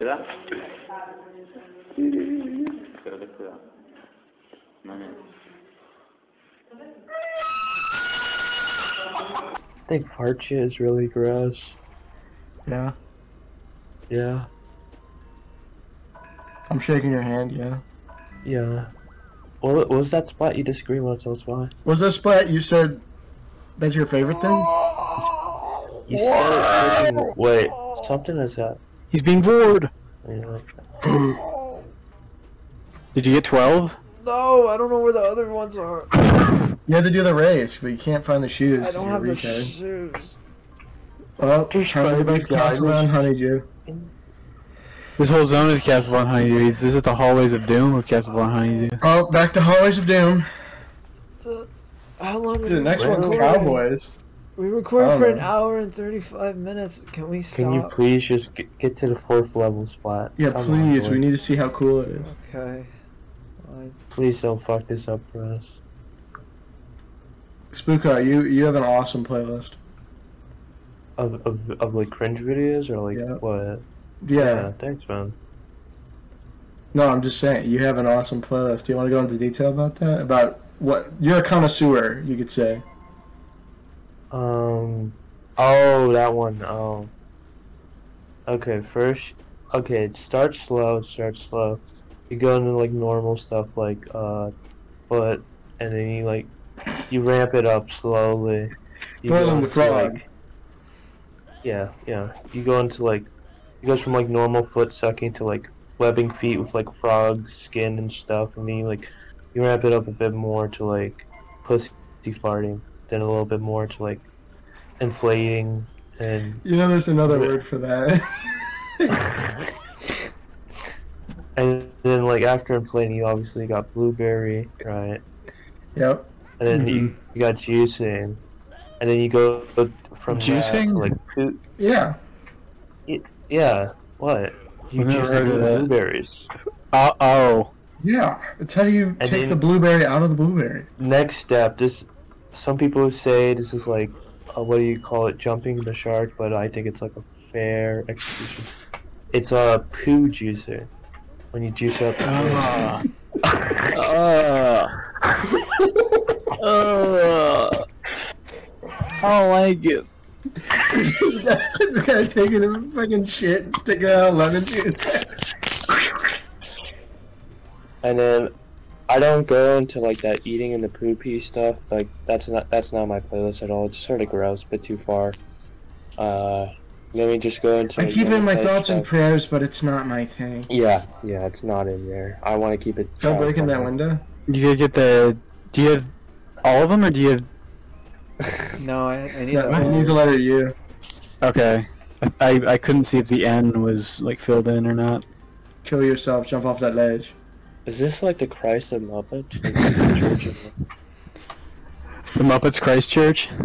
Cuidado. Espérate, cuidado. Mames. I think fart shit is really gross. Yeah. Yeah. I'm shaking your hand, yeah. Yeah. What, what was that spot you disagree with? Tell us why. Was that spot you said that's your favorite thing? You said it Wait, something is that. He's being bored. I mean, like, Did you get 12? No, I don't know where the other ones are. You had to do the race, but you can't find the shoes. I don't have the retarded. shoes. Well, Just time to try get back these to Castle on Honeydew. This whole zone is Castle on Honeydew. This is the hallways of doom of Castle on Honeydew. Oh, back to Hallways of Doom. How long? Dude, the next Well, one's recording? Cowboys. We recorded I for don't an hour and thirty-five minutes. Can we stop? can you please just get, get to the fourth level spot? Yeah, Come please. boy. we need to see how cool it is. Okay. Fine. Please don't fuck this up for us. Spooka, you you have an awesome playlist. Of, of, of like cringe videos or like Yeah. what? Yeah. Thanks, man. No, I'm just saying you have an awesome playlist. Do you want to go into detail about that? About what you're a connoisseur, you could say. Um. Oh, that one. Oh. Okay, first. Okay, it starts slow. It starts slow. You go into like normal stuff like uh, foot, and then you like you ramp it up slowly. You Boiling go the into, frog. like- yeah, yeah. You go into like it goes from like normal foot sucking to like webbing feet with like frog skin and stuff, and then you like you ramp it up a bit more to like pussy farting, then a little bit more to like inflating and You know, there's another word for that. and then like after inflating you obviously got blueberry, right? yep. And then you, you got juicing. And then you go from that to, Juicing? like poo- Yeah. yeah, what? You I've never juice heard the of that. blueberries. Uh oh. Yeah. It's how you And take then- the blueberry out of the blueberry. Next step, this some people say this is like uh, what do you call it, jumping the shark, but I think it's like a fair execution. It's a poo juicer. When you juice up the poo. Uh. Uh. I don't like it. the guy taking a fucking shit and sticking out lemon juice. And then I don't go into like that eating and the poopy stuff. Like that's not that's not my playlist at all. It's sort of gross, bit too far. Uh, let me just go into. I like, keep in my normal thoughts and prayers, but it's not my thing. Yeah, yeah, it's not in there. I want to keep it. Don't break in that window. You gotta get the. Do you have all of them or do you have. No, I, I need That that it needs a one. letter U. Okay. I, I, I couldn't see if the N was like filled in or not. Kill yourself. Jump off that ledge. Is this like the Christ of Muppets? The of Muppets? The Muppets Christ Church?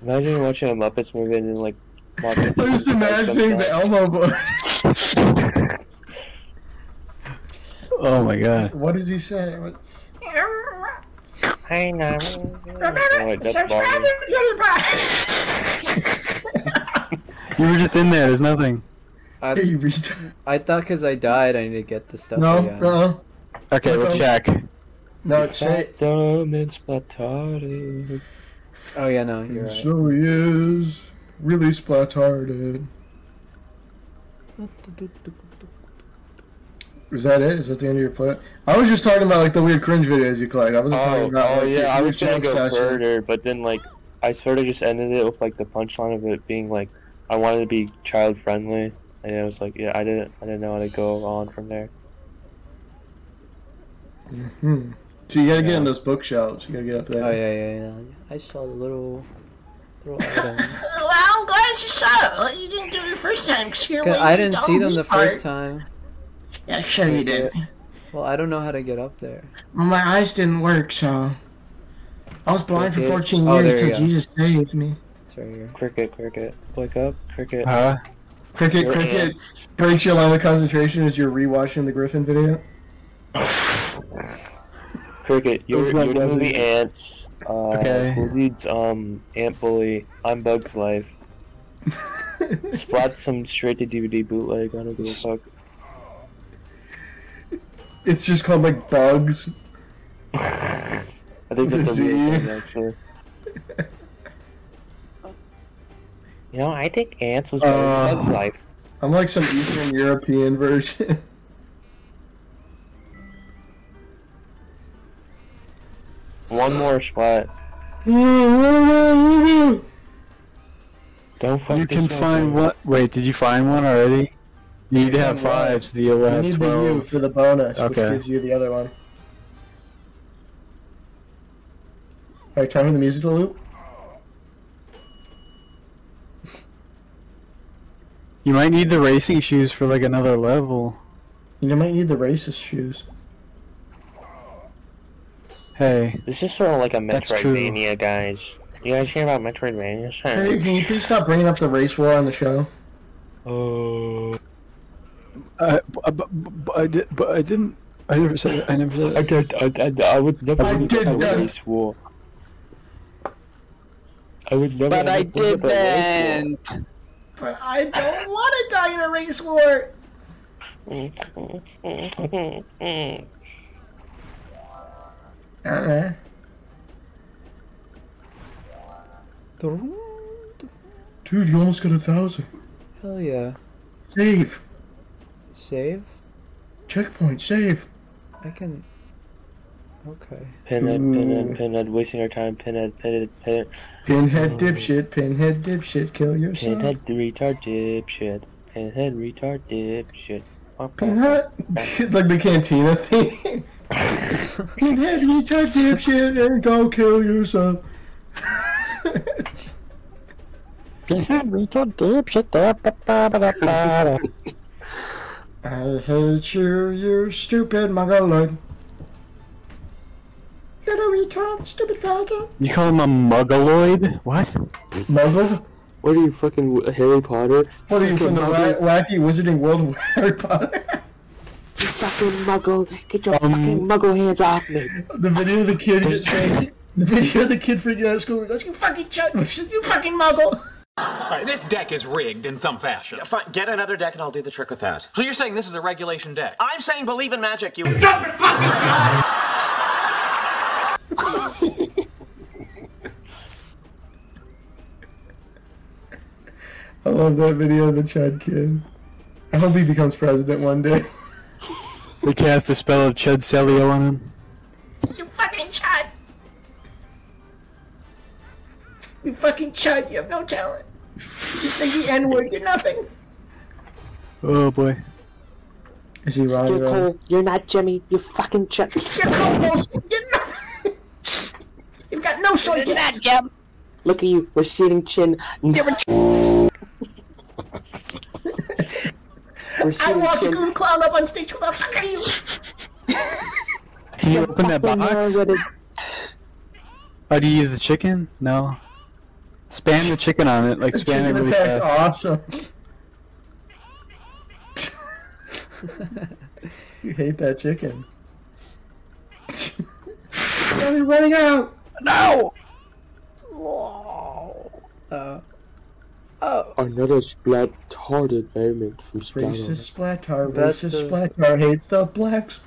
Imagine watching a Muppets movie and then like. watching I'm just imagining the Elmo boy. Oh my god. What does he say? What? Hey now. Wait, that's Barney. You were just in there, there's nothing. I, Hey, you. I thought because I died, I need to get the stuff. No, again. uh, Okay, we'll Okay. check. no, it's say. Dumb and. Oh yeah, no, you're right. So he is really splatarded. Is that it? Is that the end of your play? I was just talking about like the weird cringe videos you collect. I wasn't Oh, talking about. oh like, yeah, I was gonna chat go session. further, but then like I sort of just ended it with like the punchline of it being like I wanted to be child friendly, and it was like yeah, I didn't I didn't know how to go on from there. Hmm. So you gotta get in those bookshelves. You gotta get up there. Oh yeah, yeah, yeah. I saw the little, little items. Well, I'm glad you saw it. You didn't do it the first time because you're 'Cause lazy I didn't see them the retard. first time. Yeah, sure you did. Well, I don't know how to get up there. Well, my eyes didn't work, so I was blind for 14 Oh, years there you until. Jesus saved me. It's right here. Cricket, cricket, wake up, cricket. Huh? Cricket, Your cricket ants. breaks your line of concentration as you're rewatching the Griffin video. Cricket, you're, you're the guy movie? Ants. Uh, Okay. Who leads um Ant Bully? I'm Bugs Life. Splat some straight to DVD bootleg. I don't give a fuck. It's just called like bugs. I think With that's a a real Z. thing, actually. You know, I think Ants was better Uh, than Bugs Life. I'm like some Eastern European version. One more spot. Don't fuck You can find one. Wait, did you find one already? You need to have Find what? five, so you'll You have need the U for the bonus, Okay. which gives you the other one. Alright, time for the music to loop. You might need the racing shoes for like another level. You might need the racist shoes. Hey, This is sort of like a That's true. Metroidvania, guys. You guys hear about Metroidvania? Hey, can you please stop bringing up the race war on the show? Oh. uh, but, but, but I did, but I didn't. I never said. it. I never said. I it. did. I, I, I would never. I look did at that. race war. I would never. But I look at a race war. didn't. But I don't want to die in a race war! Uh-uh. Dude, you almost got a thousand. Hell yeah. Save. Save? Checkpoint, save. I can. Okay. Pinhead, pinhead, Ooh. pinhead, wasting our time. Pinhead, pinhead, pinhead, Pinhead oh. dipshit, pinhead dipshit, kill yourself. pinhead, retard, dipshit. Pinhead, retard, dipshit. Pinhead. like the cantina thing. Pinhead, retard dipshit, and go kill yourself. Pinhead retard dipshit. Da, ba, ba, ba, da, da. I hate you, you stupid mongoloid. You're a retard, stupid faggot. You call him a muggaloid? What? Muggle? What are you, fucking Harry Potter? What are you from the Fucking wacky wizarding world of Harry Potter? You fucking muggle! Get your Um, fucking muggle hands off me! the video of the kid just saying, the video of the kid freaking out of school. He goes, "You fucking chud, you fucking muggle." Alright, this deck is rigged in some fashion. Fine, get another deck and I'll do the trick with that. So you're saying this is a regulation deck? I'm saying believe in magic, you. I love that video of the chud kid. I hope he becomes president one day. They cast a spell of Chud Celio on him. You fucking chud! You fucking chud, you have no talent. Just say the N word, you're nothing. Oh boy. Is he wrong? You're though? cold. You're not Jimmy. You fucking chut. You're co-host, you're nothing. You've got no soy gas. Look at you, receding chin. You're a I Receding walked chin. Goon Clown up on stage. Who the fuck are you? Can you open that box? narrowed-witted. Oh, do you use the chicken? No. Spam the chicken on it, like The spam it chicken really fast. awesome. you hate that chicken. I'm running out. No! Oh. Uh, oh. Another splat-tarded moment from Racist Splatter. Splatar. Best Racist of- Splatar hates the blacks.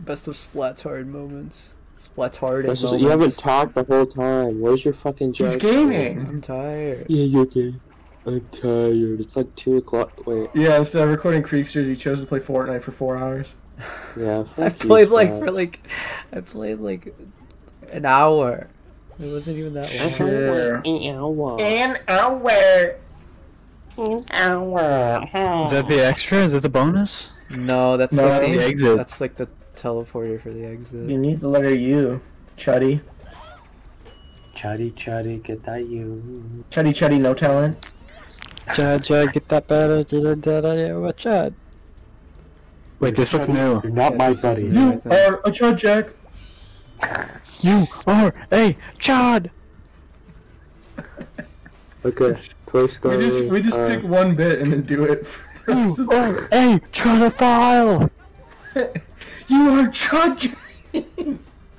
best of Splatard moments. Splatard This is- moments. You haven't talked the whole time. Where's your fucking He's joke? gaming. I'm tired. Yeah, you're okay. I'm tired. It's like 2 o'clock. Wait. Yeah, instead of recording Creeksters, he chose to play Fortnite for four hours. Yeah. I fuck you, played like for like, I played like an hour. It wasn't even that long. Sure. An hour. An hour. An hour. Is that the extra? Is that the bonus? No, that's No, like that's the, the exit. That's like the teleporter for the exit. You need the letter U. Chuddy. Chuddy, chuddy, get that you. Chuddy, chuddy, no talent. Chad, Chad, get that better. Chad, Chad, Chad. Wait, this looks new. You're not Yeah, my buddy. You are a Chud Jack. You are a Chad! Okay. Toy We just we just uh, pick one bit and then do it. For the rest You the- are a Chodophile! you are Chud Jack.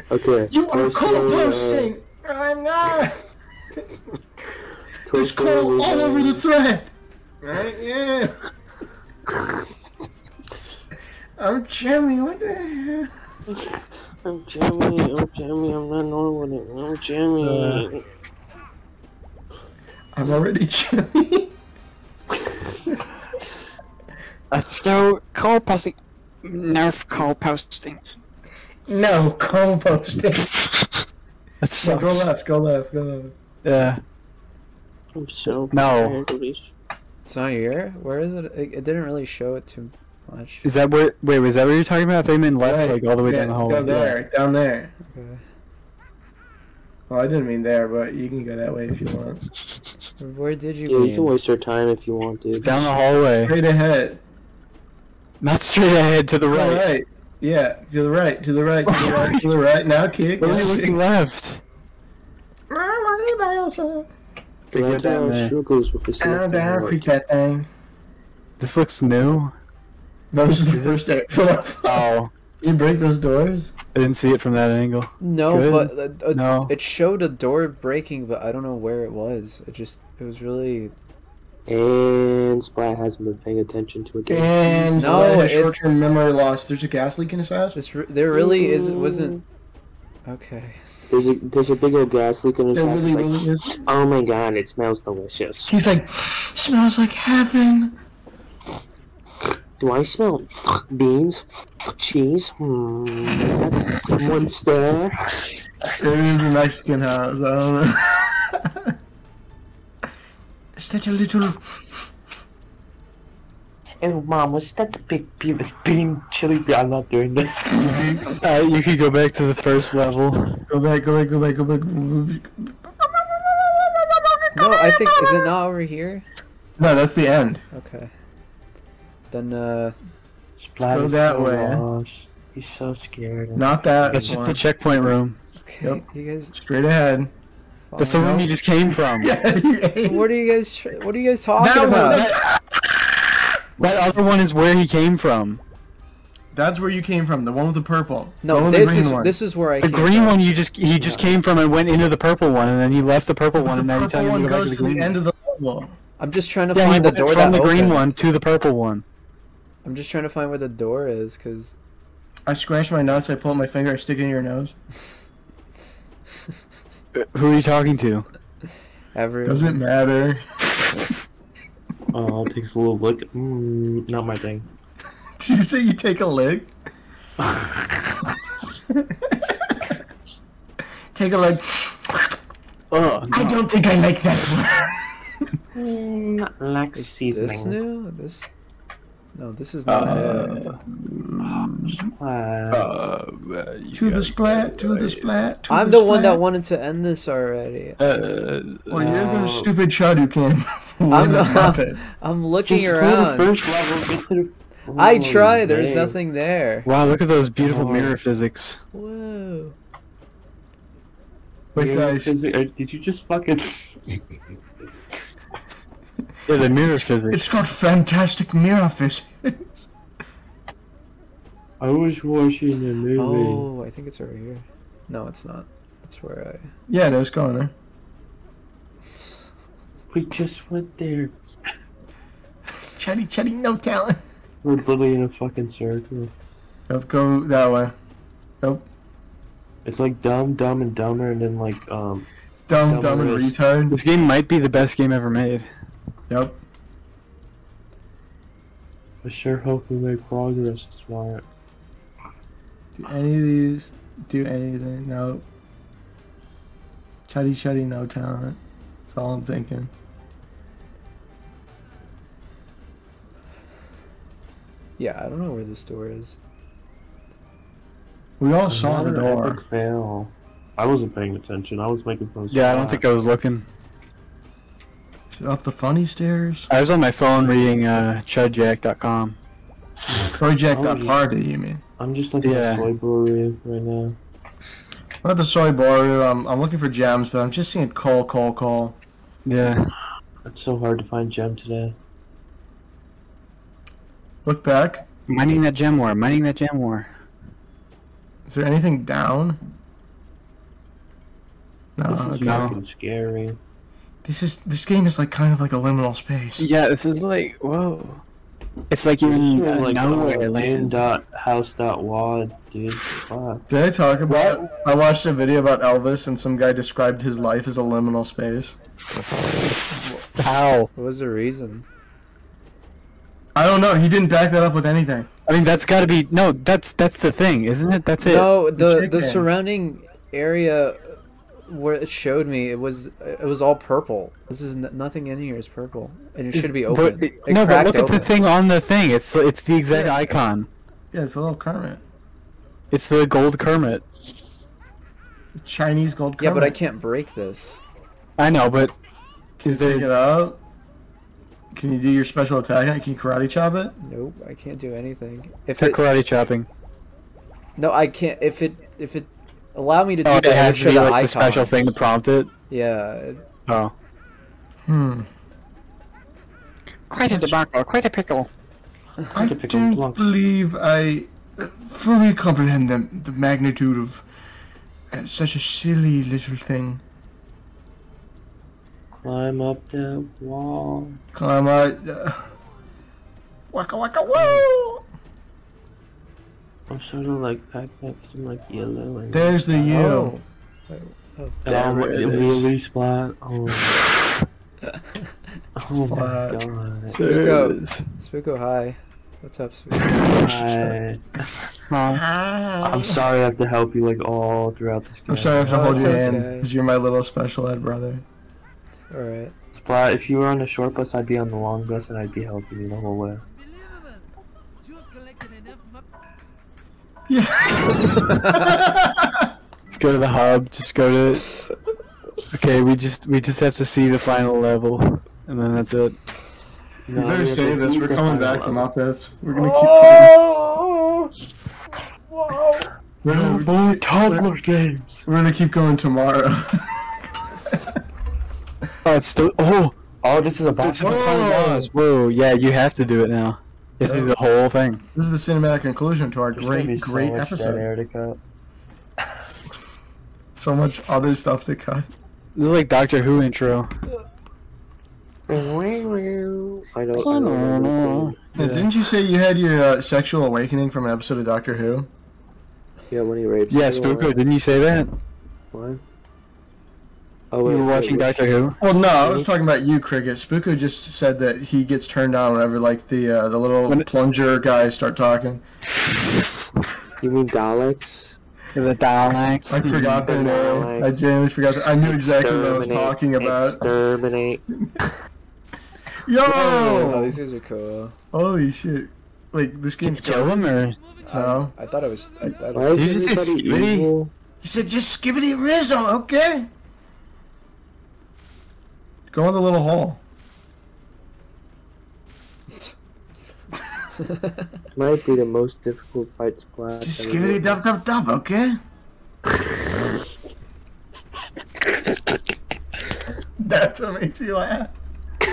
Okay. You are first coal uh! I'm not! There's first coal all uh, over the thread! Right? Yeah. I'm Jimmy, what the hell? I'm Jimmy, I'm Jimmy, I'm not normal. I'm Jimmy. Uh, I'm already Jimmy. Let's go call posting. Nerf call posting. No, coal posting. That's No, so. go left, go left, go left. Yeah. I'm so No. tired. It's not here. Where is it? it? It didn't really show it too much. Is that where? Wait, was that what you're talking about? I thought you meant left, Right, like all the way yeah, down the hallway. Go there, down there. Okay. Well, I didn't mean there, but you can go that way if you want. Where did you Yeah, you can waste your time if you want to. It's down the hallway. Straight ahead. Not straight ahead to the To the right. right. Yeah, to the right, to the right, to the right, to the right. Now kick. Why are you looking kick. left? Down, Could get down there. struggles with this down, down, freak that thing. This looks new. No, this is the first day. Oh, you break those doors? I didn't see it from that angle. No, Good. but uh, uh, No. it showed a door breaking, but I don't know where it was. It just it was really And Splat hasn't been paying attention to it. And No, no, it- short-term memory loss. There's a gas leak in his house. this. Re- there really is wasn't. Okay. There's a there's a big old gas leak in his There house. really, It's like, is. oh my god, it smells delicious. He's like, smells like heaven. Do I smell beans? Cheese? Hmm. Is that one star? It is a Mexican house. I don't know. is that a little? Oh, mom, was that the big bean, bean chili? I'm not doing this. Uh, you can go back to the first level. Go back, go back, go back, go back. No, No, I think is it not over here? No, that's the end. Okay. Then uh, Splat Go that so way. lost. He's so scared. Not that. That's just one. the checkpoint room. okay, Yep. you guys. Straight ahead. That's the follow room you just came from. Yeah. What are you guys? Tr- what are you guys talking That one, about? that- That other one is where he came from. That's where you came from. The one with the purple. no, the this green is one. this is where I. The came green from. one you just he just came from and went into the purple one and then he left the purple one the and now you're purple telling me one to go back goes to to the the green end of the level. I'm just trying to Yeah, he find the went door from that the green opened. one to the purple one. I'm just trying to find where the door is, cause I scratch my nuts. I pull out my finger. I stick it in your nose. Who are you talking to? everyone. Doesn't matter. Oh, it takes a little look. Mm, not my thing. Did you say you take a lick? take a lick. Oh, I don't think I like that Mm, not like Is seasoning. this new? This. No, this is not new. Splat. one. To the splat. To the splat. To I'm the the one that wanted to end this already. Uh, Well, you're the Uh, stupid chud who came. I'm, win a I'm. I'm looking Just around. first level. Get. I try. There's man. nothing there. wow, look at those beautiful Oh. mirror physics. Whoa. Wait, guys. uh, Did you just fucking? Yeah, the mirror physics. It's got fantastic mirror physics. I was watching a movie. Oh, I think it's over here. No, it's not. That's where I. Yeah, no, it's going there. We just went there. Chetty, Chetty, no talent. We're literally in a fucking circle. Yep, go that way. Yep. It's like dumb, dumb, and dumber, and then like um. It's dumb, Dumb dumb, and wrist. retard. This game might be the best game ever made. Yep. I sure hope we make progress tomorrow. Do any of these do anything? No. Chuddy, chuddy, no talent. That's all I'm thinking. Yeah, I don't know where this door is. We all saw the door. epic fail. I wasn't paying attention. I was making fun. of Yeah, I don't think I was looking. Is up the funny stairs? I was on my phone reading uh, chudjack.com. Project.party, you mean? I'm just looking Yeah. at Soy Brewery right now. I'm at the soy bar. I'm, I'm looking for gems, but I'm just seeing call, call, call. Yeah. It's so hard to find gem today. Look back. Mining that gem war, mining that gem war. Is there anything down? No, This is okay. No. fucking scary. This is this game is like kind of like a liminal space. Yeah, this is like whoa. It's like you're in This is uh, like nowhere uh, land. dot house dot wad, dude. Fuck. Did I talk about? I watched a video about Elvis, and some guy described his life as a liminal space. How? What was the reason? I don't know. He didn't back that up with anything. I mean, that's got to be no. That's that's the thing, isn't it? That's it. No, the chicken. the surrounding area where it showed me it was it was all purple. This is n- nothing in here is purple, and it It's- should be but open. it- It no, but cracked look at the thing on the thing. It's it's the exact Yeah. icon. Yeah, it's a little Kermit. It's the gold Kermit. Chinese gold Kermit. Yeah, but I can't break this. I know, but is Take it there? out. Can you do your special attack? on it? Can you karate chop it? Nope, I can't do anything. If For it, karate chopping. no, I can't. If it if it allow me to do Oh, that, it it has to be the like icon. the special thing to prompt it. Yeah, Oh. Hmm. Quite a debacle. Quite a pickle. I to pick on don't blocks. believe I uh, fully comprehend the, the magnitude of uh, such a silly little thing. Climb up that wall. Climb out. Uh, waka waka woo! I'm sort of like backpack because I'm like yellow and There's the you. oh, Oh, There what- it is. really splat. Oh. oh my god. Spooko, Spooko, hi. What's up, Spooko? I, I'm sorry I have to help you like all throughout this game. I'm sorry I have to Oh, hold your okay. hand because you're my little special ed brother. All right. Splat, if you were on the short bus, I'd be on the long bus and I'd be helping you the whole way. Let's go to the hub. Just go to. Okay, we just we just have to see the final level, and then that's it. You No, better save this. We're coming final back to level. Muppets. We're gonna keep oh! going. We're No gonna, more toddler games. we're gonna keep going tomorrow. Oh, it's still. Oh, Oh, this is a this boss. is the final boss. Whoa, yeah, you have to do it now. This is the whole thing. this is the cinematic conclusion to our There's gonna great, so great much dead episode. air to cut. So much other stuff to cut. This is like Doctor Who intro. I don't. I don't no, remember. Now, Didn't you say you had your uh, sexual awakening from an episode of Doctor Who? Yeah, when he rapes. Yeah, everyone. Spooko, didn't you say that? What? Oh, You were watching which- Doctor Who. Well, no, I was talking about you, Cricket. Spooko just said that he gets turned on whenever like the uh, the little When plunger guys start talking. You mean Daleks? The Daleks. I forgot their name. I Nice. genuinely forgot. That. I knew exactly what I was talking about. Exterminate. Yo! Oh, these guys are cool. Holy shit! Like this Did you game's kill him or? No. I thought it was. I, I Why don't, Did you just say everybody Skibidi? evil? He said, "Just skibbity rizzle, okay." Go in the little hole. Might be the most difficult fight splat. Just ever skibbity written. dub dub dub, okay? That's what makes you laugh.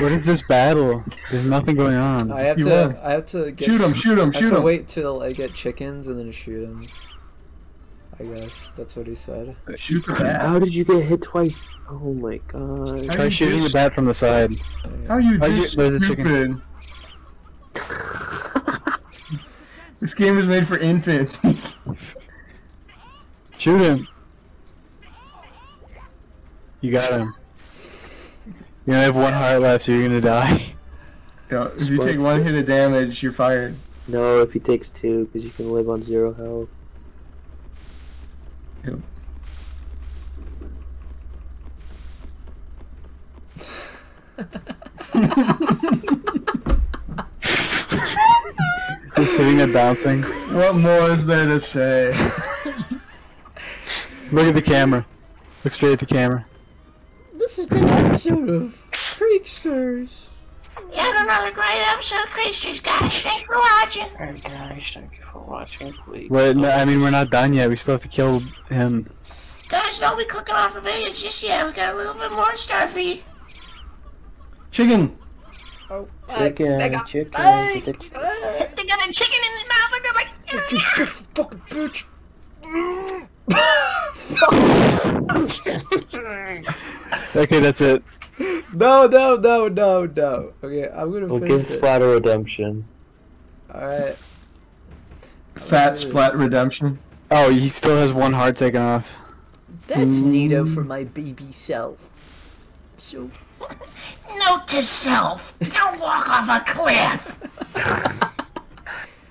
What is this battle? There's nothing going on. I have You to. won. I have to get. Shoot him! Shoot him! I have Shoot to him! wait till I get chickens and then shoot him. I guess that's what he said. Shoot the bat. How did you get hit twice? Oh my god. How Try you shooting the bat from the side. How are you How'd you- this there's a chicken. stupid? This game was made for infants. Shoot him. You got him. You only have one heart left, so you're gonna die. Yo, if you take one hit of damage, you're fired. No, if he takes two, because you can live on zero health. He's sitting there bouncing. What more is there to say? Look at the camera. Look straight at the camera. This has been an episode of Creeksters. Yet another great episode of Creeksters, guys. Thanks for watching. Alright guys, thank you for watching, please. Wait, no, I mean we're not done yet. We still have to kill him. Guys, don't be clicking off the video just yet. We got a little bit more stuff for you. Chicken. Oh, Chicken, I got- chicken, I- chicken. They got a chicken in his mouth and they're like, fucking bitch. Okay, that's it. No, no, no, no, no. Okay, I'm gonna We'll finish give it. Splatter redemption. Alright. Fat Splat Redemption. Oh, he still has one heart taken off. That's neato for my baby self. So, Note to self: Don't walk off a cliff.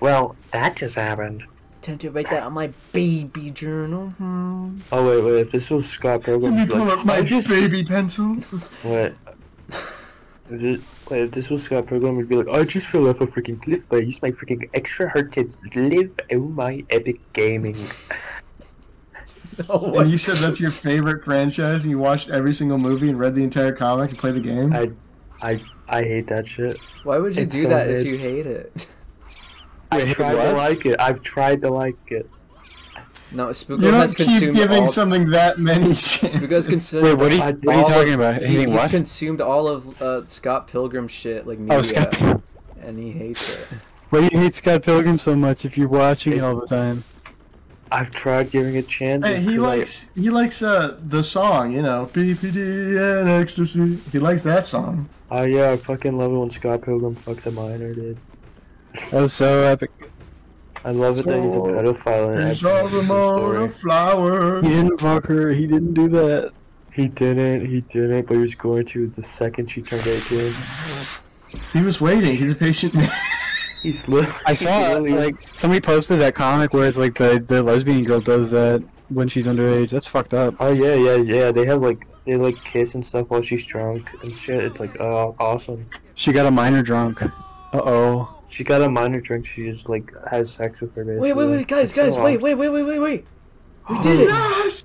Well, that just happened. time to write that on my baby journal. Hmm. Oh wait, wait. If this was Scott Pilgrim, Let me pull like, up my just baby pencil. Wait. If Wait, if this was Scott Pilgrim, would be like, I just fell off a freaking cliff, but I used my freaking extra hard tips to live out my epic gaming. No, And you said that's your favorite franchise, and you watched every single movie and read the entire comic and played the game. I, I, I hate that shit. Why would you It's do so that if you hate it? I've hate tried to like it. I've tried to like it. No, you Spooko don't has keep consumed giving all. something that many chances. Spooko has consumed. Wait, what are you, I- what are you talking of- about? he- he's what? consumed all of uh, Scott Pilgrim shit, like media, Oh, Scott. Pil- and he hates it. Why do you hate Scott Pilgrim so much if you're watching it all the time? I've tried giving it a chance. Hey, he because I- likes he likes uh the song, you know, BPD and ecstasy. He likes that song. Oh yeah, I fucking love it when Scott Pilgrim fucks a minor, dude. That was so epic. I love it that he's a So, pedophile and He's all the more flowers. He didn't fuck her. He didn't do that. He didn't, he didn't, but he was going to the second she turned 18. He was waiting. He's a patient man. He's li- I saw really- like somebody posted that comic where it's like the the lesbian girl does that when she's underage. That's fucked up. Oh yeah, yeah, yeah. They have like they like kiss and stuff while she's drunk and shit. It's like oh awesome. She got a minor drunk. Uh oh. She got a minor drink. She just like has sex with her. Basically. Wait, wait, wait, guys, It's so guys, wait, wait, wait, wait, wait, wait. We did it. Yes!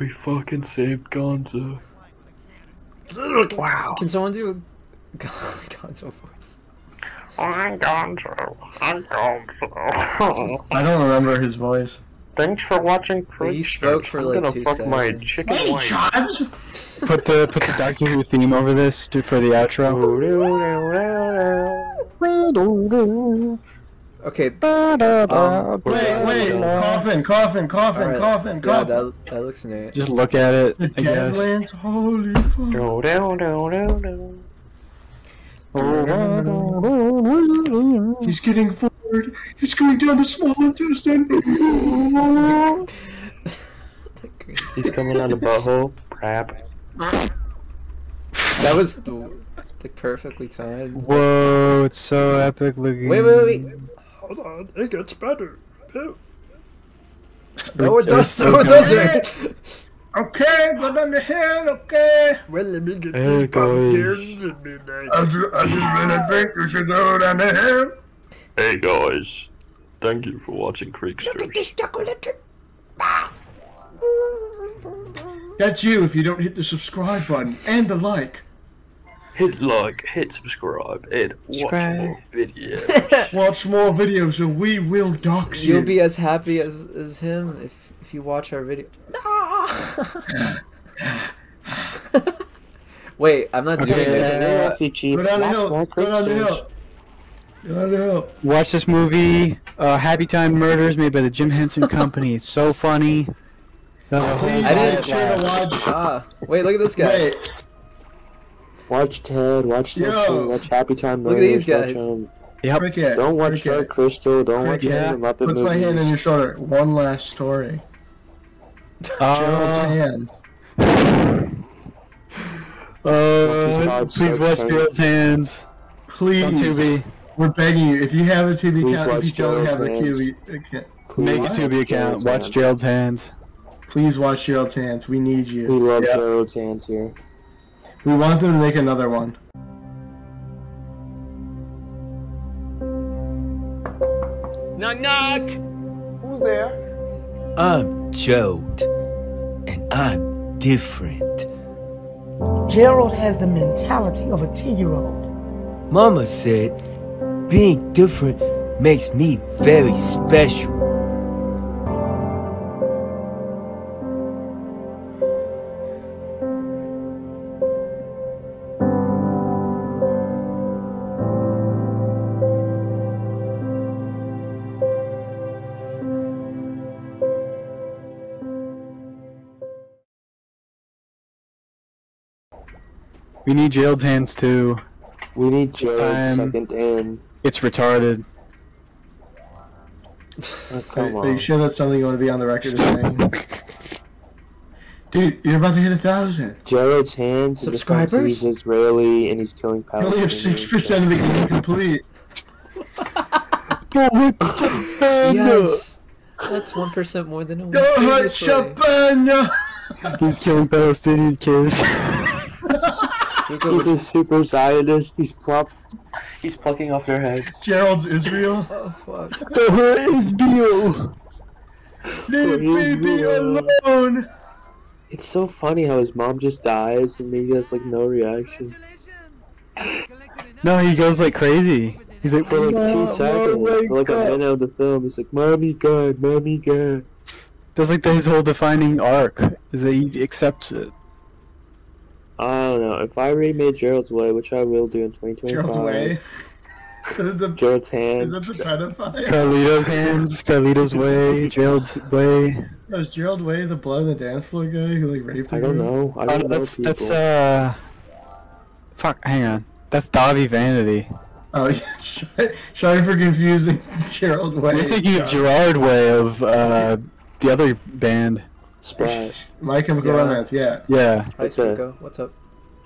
We fucking saved Gonzo. Wow. Can someone do a Gonzo voice? I'm Gonzo. I'm Gonzo. I don't remember his voice. Thanks for watching. He Creeksters. spoke for, I'm like, gonna two fuck my seconds. chicken Hey, wife. Chubbs. Put the put the Doctor Who theme over this to, for the outro. Okay. Um, Wait, wait, coffin, coffin, coffin, alright. coffin, Yeah, coffin. that, that looks neat. Just look at it. The I guess. Deadlands, holy fuck. No, no, no, no, no. He's getting forward. He's going down the small intestine. He's coming on the butthole. Crap. That was like perfectly timed. Whoa, it's so epic looking. Wait, wait, wait, wait. hold on, it gets better. No, it It does. So no, it doesn't. okay, go down the hill, okay. Well, let me get Hey, these guys. pumpkins and midnight. I just, I just really think you should go down the hill. Hey guys, thank you for watching Creeksters. That's you if you don't hit the subscribe button and the like. Hit like, hit subscribe, and watch Subscribe. more videos. Watch more videos or we will dox you. You'll be as happy as as him if if you watch our video. No. Wait, I'm not doing Okay, this. Go down the hill. Go down the hill. Go down the hill. Watch this movie, uh, Happy Time Murders, made by the Jim Henson Company. It's so funny. Uh, Please I didn't- make sure to watch. Ah, wait, look at this guy. Wait, Watch Ted, watch Yo. Simpson, watch Happy Time Look at these Murders, watch, guys. um, yep. cricket. Don't watch cricket. Dark Crystal, don't watch Cricket. any of Muppet Puts movies. my hand on your shoulder. One last story. Gerald's Uh, hand. uh, please watch Girls' Hands Please. on Tubi. We're begging you. If you have a Tubi Please account, if you don't Gerald's have a Tubi account, Make a Tubi account. Gerald's Watch Hands. Gerald's Hands. please watch Gerald's hands. We need you. We love Yeah. Gerald's hands here. We want them to make another one. Knock knock. Who's there? I'm Jode, and I'm different. Gerald has the mentality of a 10 year old. Mama said being different makes me very special. We need Gerald's hands too. We need This Gerald time- second in. It's retarded. Oh, come Are you on. sure that's something you want to be on the record as saying? Dude, you're about to hit a thousand. Gerald's hands. and the fact that Subscribers? He's Israeli and he's killing You only have six percent of the game complete. Yes. That's one percent more than a week Don't hurt previously. Shabana! He's killing Palestinian kids. Hugo, He's a super Zionist. He's plop. He's plucking off their heads. Gerald's Israel. Oh fuck. Don't hurt HBO. Leave baby alone! It's so funny how his mom just dies and he has like no reaction No, he goes like crazy. He's like, for like two oh seconds. oh For like a God." minute of the film, he's like, "Mommy God, mommy God." That's like his whole defining arc. Is that he accepts it. I don't know. If I remade Gerald's Way, which I will do in 2025, Gerald's way. Is Gerald's hands. is that the pedophile? Carlito's hands, Carlito's way, Gerald's way. Was Gerald Way the blood on the dance floor guy who like raped a I don't girl? know. I Oh, don't know that's people. that's uh. Fuck, hang on. That's Dahvie Vanity. Oh, yeah. sorry, sorry for confusing Gerald Way. You're thinking of God. Gerard Way of uh the other band. Sprat. My Chemical Yeah. Romance, yeah. Yeah. Hi, What's that? Hugo. What's up?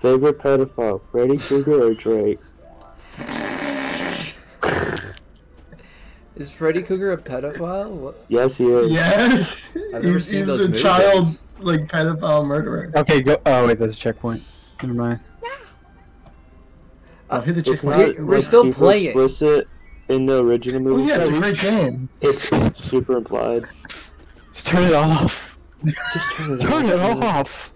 Favorite pedophile: Freddy Krueger or Drake? Is Freddy Cougar a pedophile? What? Yes, he is. Yes! I've never he's seen he's those a movies. child, like, pedophile murderer. Okay, go. Oh wait, that's a checkpoint. Never mind. Oh, hit the It's chick not We're like, still super playing. explicit in the original movie. Oh, yeah, it's a great game. It's super implied. Just turn it off. Just turn it Turn it off. off.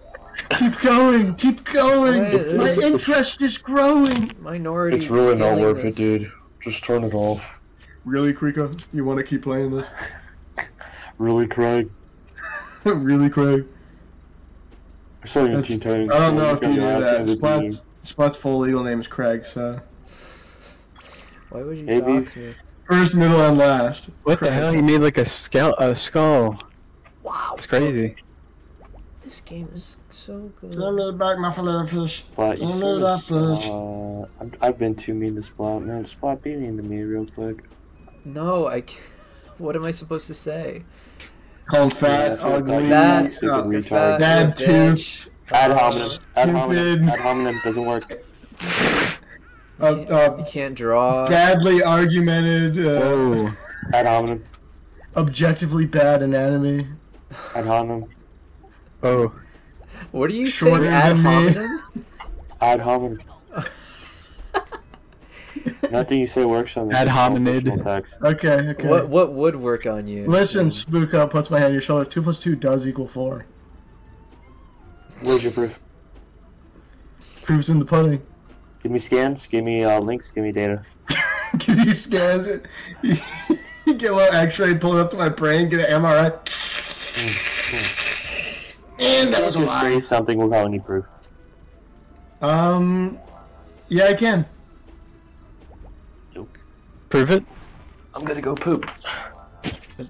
Keep going, keep going. It's- My it's- interest is growing. Minority. It's really not stealing worth this. it, dude. Just turn it off. Really, Krika? You want to keep playing this? Really, Craig? really, Craig? I saw you in Teen Titans. I don't know if you knew that. handed to you. Spot's, Spot's full legal name is Craig, so. Why would you Maybe. dox me? First, middle, and last. What the hell? You made like a skull. A skull. Wow. It's crazy. This game is so good. Tell me back my fillet fish. Splat, you Tell me should- that fish. Uh, I'm- I've been too mean to Splat, man. Splat, be mean to me real quick. No, I can't. What am I supposed to say? Call him fat, Yeah, ugly, Fat, Stupid retard. fat, Bad you're a bitch. Ad hominem. Ad hominem. Ad hominem doesn't work. uh, You uh, can't draw. badly argumented, uh, Oh. Ad hominem. objectively bad anatomy. Ad hominem. Oh. What are you Shorter saying? Ad hominem? Ad hominem. Nothing you say works on this. Ad It's all hominid. text. Okay, okay. What what would work on you? Listen, Spook Up puts my hand on your shoulder. 2 plus 2 does equal 4. Where's your proof? Proofs in the pudding. Give me scans. Give me uh, links. Give me data. Give me scans. You get a little x-ray, pull it up to my brain, get an MRI. And that was a Just lie. say something without any proof. Um, yeah, I can. Nope. Prove it. I'm gonna go poop.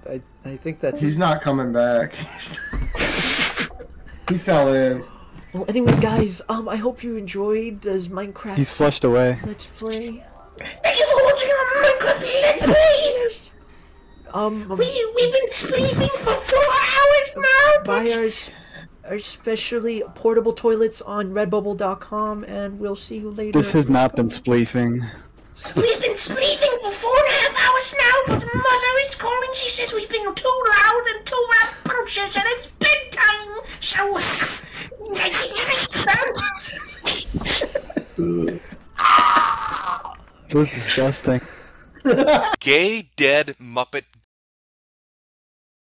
I, I think that's. He's not coming back. he fell in. Well, anyways, guys, um, I hope you enjoyed this Minecraft He's flushed away. Let's Play. Thank you for watching our Minecraft Let's Play! Um, We, we've been sleeping for four hours now, buy but our, our specially portable toilets on Redbubble.com, and we'll see you later. This has not been spleefing. we've been sleeping for four and a half hours now, but Mother is calling. She says we've been too loud and too rambunctious, and it's bedtime, so... It was disgusting. Gay dead Muppet